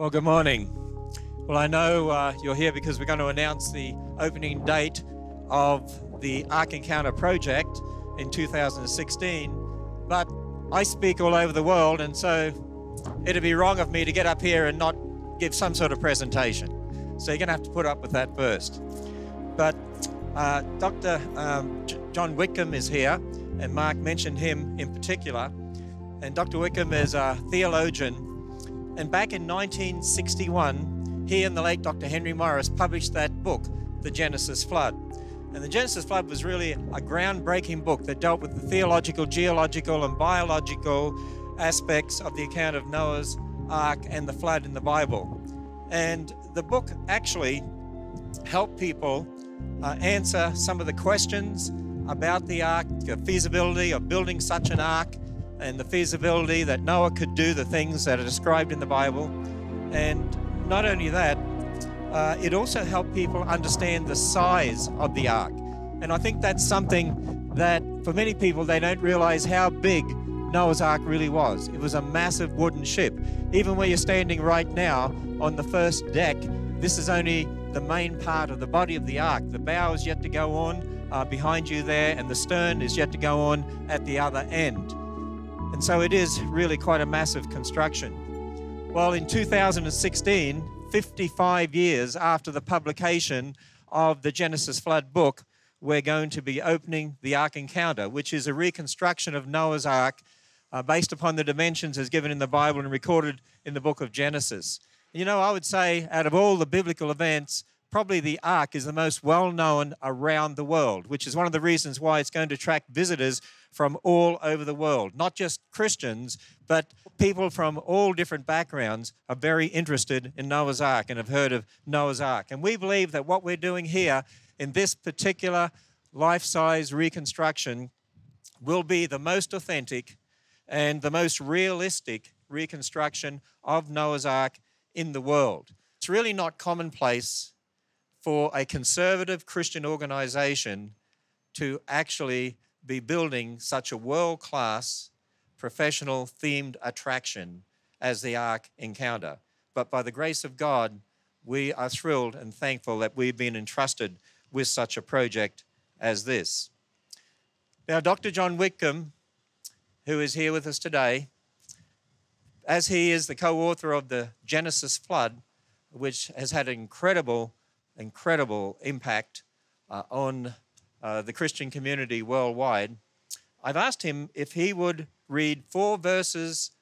Well, good morning. Well, I know uh, you're here because we're going to announce the opening date of the Ark Encounter project in 2016. But I speak all over the world, and so it'd be wrong of me to get up here and not give some sort of presentation. So you're going to have to put up with that first. But uh, Dr. Um, John Whitcomb is here, and Mark mentioned him in particular. And Dr. Whitcomb is a theologian. And back in 1961, he and the late Dr. Henry Morris published that book, The Genesis Flood. And the Genesis Flood was really a groundbreaking book that dealt with the theological, geological, and biological aspects of the account of Noah's Ark and the flood in the Bible. And the book actually helped people uh, answer some of the questions about the ark, the feasibility of building such an ark, and the feasibility that Noah could do the things that are described in the Bible. And not only that, uh, it also helped people understand the size of the ark. And I think that's something that for many people, they don't realize how big Noah's Ark really was. It was a massive wooden ship. Even where you're standing right now on the first deck, this is only the main part of the body of the ark. The bow is yet to go on uh, behind you there, and the stern is yet to go on at the other end. And so it is really quite a massive construction. Well, in 2016, 55 years after the publication of the Genesis Flood book, we're going to be opening the Ark Encounter, which is a reconstruction of Noah's Ark uh, based upon the dimensions as given in the Bible and recorded in the book of Genesis. You know, I would say out of all the biblical events, probably the Ark is the most well known around the world, which is one of the reasons why it's going to attract visitors from all over the world. Not just Christians, but people from all different backgrounds are very interested in Noah's Ark and have heard of Noah's Ark. And we believe that what we're doing here in this particular life size reconstruction will be the most authentic and the most realistic reconstruction of Noah's Ark in the world. It's really not commonplace for a conservative Christian organization to actually be building such a world class professional themed attraction as the Ark Encounter. But by the grace of God, we are thrilled and thankful that we've been entrusted with such a project as this. Now, Dr. John Whitcomb, who is here with us today, as he is the co author of the Genesis Flood, which has had incredible, incredible impact uh, on uh, the Christian community worldwide, I've asked him if he would read four verses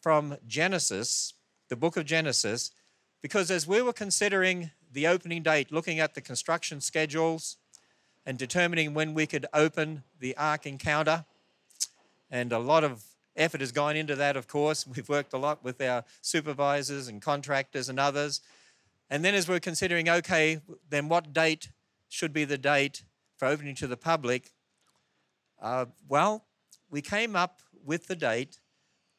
from Genesis, the book of Genesis, because as we were considering the opening date, looking at the construction schedules and determining when we could open the Ark Encounter, and a lot of effort has gone into that, of course. We've worked a lot with our supervisors and contractors and others. And then as we're considering, okay, then what date should be the date for opening to the public? Uh, well, we came up with the date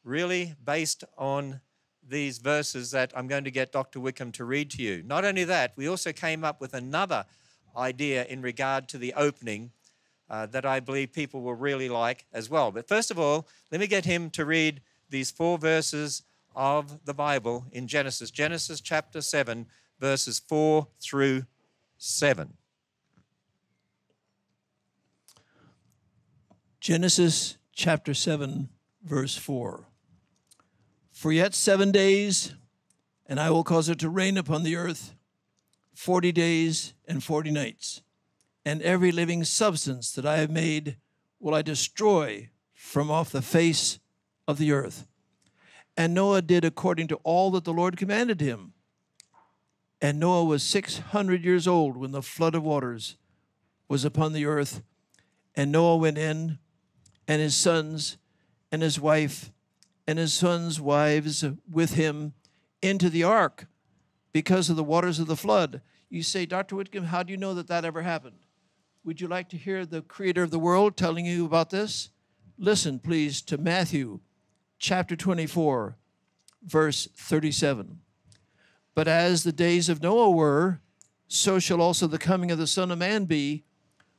really based on these verses that I'm going to get Dr. Whitcomb to read to you. Not only that, we also came up with another idea in regard to the opening uh, that I believe people will really like as well. But first of all, let me get him to read these four verses of the Bible in Genesis, Genesis chapter 7, verses 4 through 7. Genesis chapter 7, verse 4. For yet seven days, and I will cause it to rain upon the earth forty days and forty nights and every living substance that I have made will I destroy from off the face of the earth. And Noah did according to all that the Lord commanded him. And Noah was 600 years old when the flood of waters was upon the earth. And Noah went in, and his sons, and his wife, and his sons' wives with him into the ark because of the waters of the flood. You say, Dr. Whitcomb, how do you know that that ever happened? Would you like to hear the creator of the world telling you about this? Listen, please, to Matthew chapter 24, verse 37. But as the days of Noah were, so shall also the coming of the Son of Man be.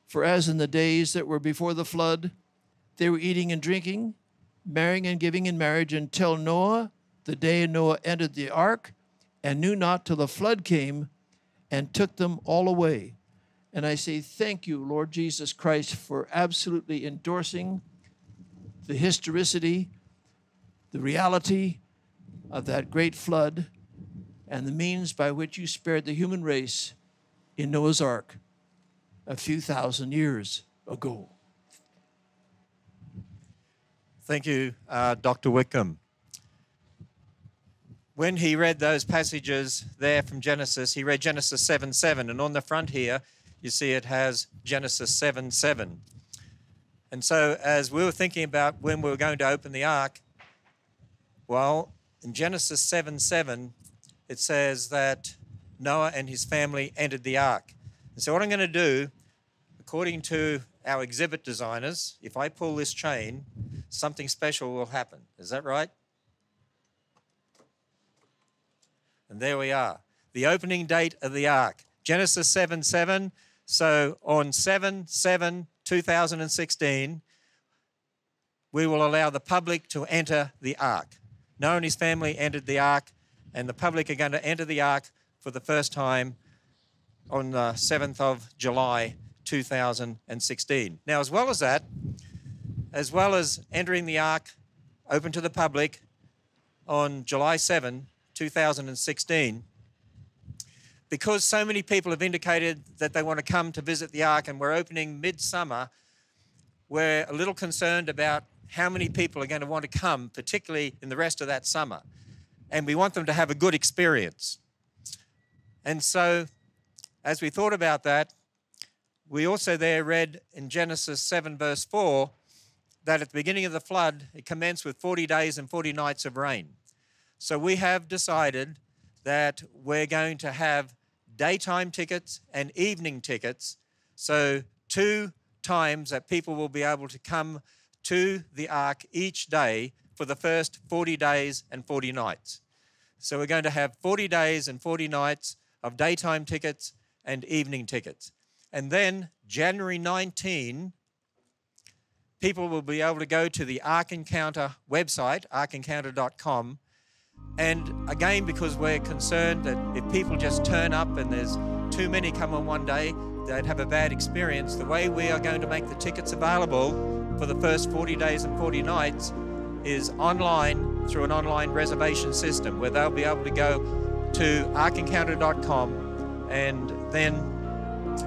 For as in the days that were before the flood, they were eating and drinking, marrying and giving in marriage until Noah the day Noah entered the ark, and knew not till the flood came and took them all away. And I say, Thank you, Lord Jesus Christ, for absolutely endorsing the historicity, the reality of that great flood, and the means by which you spared the human race in Noah's ark a few thousand years ago. Thank you, uh, Dr. Whitcomb. When he read those passages there from Genesis, he read Genesis 7 7, and on the front here, you see it has Genesis 7 7. And so, as we were thinking about when we were going to open the ark, well, in Genesis 7 7, it says that Noah and his family entered the ark. And so, what I'm going to do, according to our exhibit designers, if I pull this chain, something special will happen. Is that right? And there we are. The opening date of the ark, Genesis 7 7. So on 7 7 2016, we will allow the public to enter the ark. Noah and his family entered the ark, and the public are going to enter the ark for the first time on the 7th of July 2016. Now, as well as that, as well as entering the ark open to the public on July 7, 2016, because so many people have indicated that they want to come to visit the Ark and we're opening midsummer, we're a little concerned about how many people are going to want to come, particularly in the rest of that summer. And we want them to have a good experience. And so, as we thought about that, we also there read in Genesis 7, verse 4, that at the beginning of the flood, it commenced with 40 days and 40 nights of rain. So we have decided that we're going to have daytime tickets and evening tickets. So, two times that people will be able to come to the Ark each day for the first 40 days and 40 nights. So, we're going to have 40 days and 40 nights of daytime tickets and evening tickets. And then, January 19, people will be able to go to the Ark Encounter website, arkencounter.com, and again, because we're concerned that if people just turn up and there's too many come on one day, they'd have a bad experience. The way we are going to make the tickets available for the first 40 days and 40 nights is online through an online reservation system where they'll be able to go to arkencounter.com and then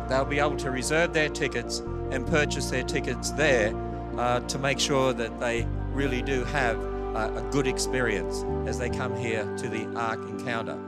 they'll be able to reserve their tickets and purchase their tickets there uh, to make sure that they really do have a good experience as they come here to the Ark Encounter.